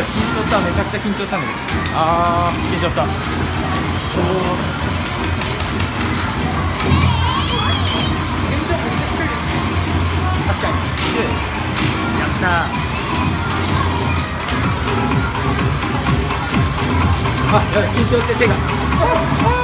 緊張した。めちゃくちゃ緊張したんだけど。ああ緊張した。お確かに。やったあ緊張して手が。